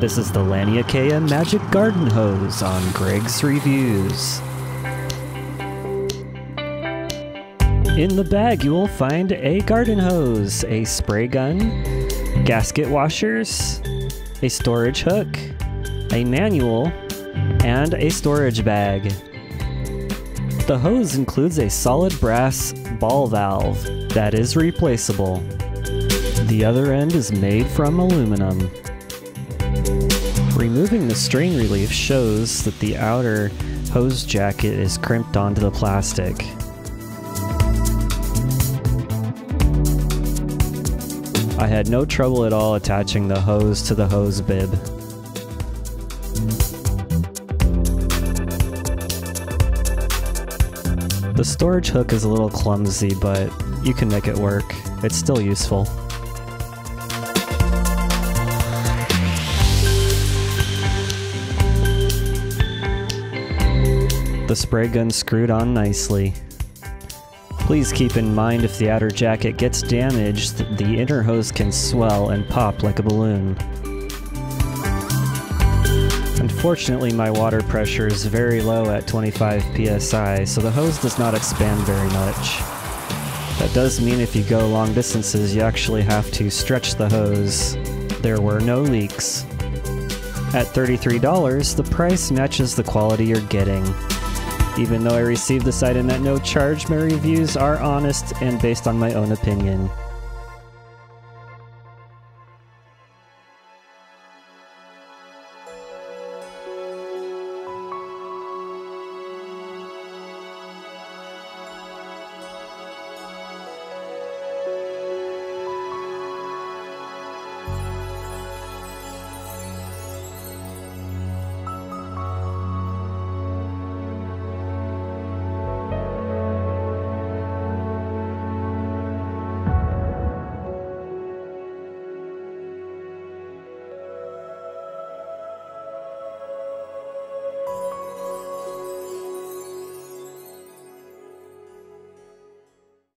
This is the Laniakea Magic Garden Hose on Greg's Reviews. In the bag, you will find a garden hose, a spray gun, gasket washers, a storage hook, a manual, and a storage bag. The hose includes a solid brass ball valve that is replaceable. The other end is made from aluminum. Removing the strain relief shows that the outer hose jacket is crimped onto the plastic. I had no trouble at all attaching the hose to the hose bib. The storage hook is a little clumsy, but you can make it work. It's still useful. The spray gun screwed on nicely. Please keep in mind if the outer jacket gets damaged, the inner hose can swell and pop like a balloon. Unfortunately, my water pressure is very low at 25 psi, so the hose does not expand very much. That does mean if you go long distances, you actually have to stretch the hose. There were no leaks. At $33, the price matches the quality you're getting. Even though I received this item at no charge, my reviews are honest and based on my own opinion.